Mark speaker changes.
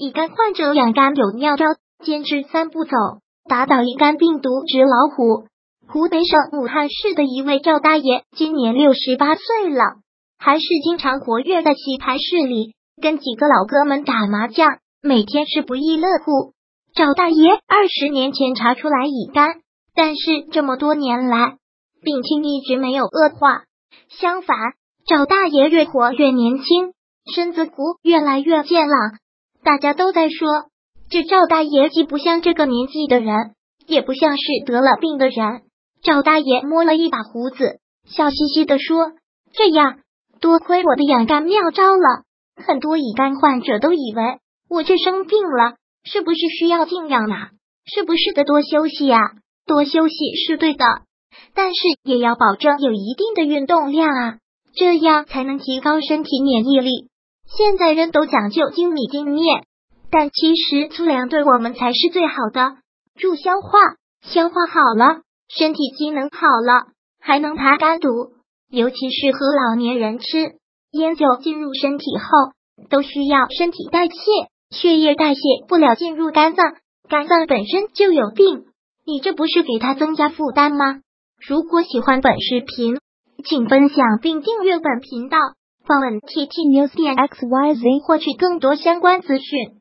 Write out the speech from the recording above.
Speaker 1: 乙肝患者养肝有妙招，坚持三步走，打倒乙肝病毒，纸老虎。湖北省武汉市的一位赵大爷，今年六十八岁了，还是经常活跃在棋牌室里，跟几个老哥们打麻将，每天是不亦乐乎。赵大爷二十年前查出来乙肝，但是这么多年来，病情一直没有恶化，相反，赵大爷越活越年轻，身子骨越来越健朗。大家都在说，这赵大爷既不像这个年纪的人，也不像是得了病的人。赵大爷摸了一把胡子，笑嘻嘻的说：“这样，多亏我的养肝妙招了。很多乙肝患者都以为我这生病了，是不是需要静养啊？是不是得多休息呀？多休息是对的，但是也要保证有一定的运动量啊，这样才能提高身体免疫力。现在人都讲究精米精面，但其实粗粮对我们才是最好的，助消化，消化好了。”身体机能好了，还能排肝毒，尤其适合老年人吃。烟酒进入身体后，都需要身体代谢，血液代谢不了进入肝脏，肝脏本身就有病，你这不是给他增加负担吗？如果喜欢本视频，请分享并订阅本频道，访问 T T News 点 X Y Z 获取更多相关资讯。